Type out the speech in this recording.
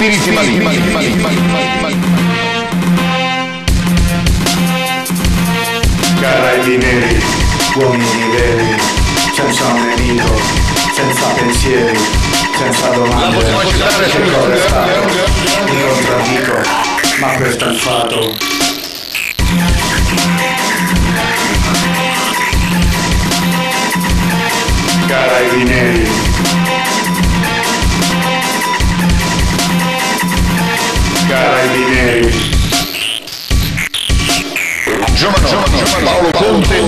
spiriti maligni. Carabinieri, uomini veri, senza un nemico, senza pensieri, senza domande. Che cosa è stato? Un contraddico, ma questo è il fatto. Paolo Conte,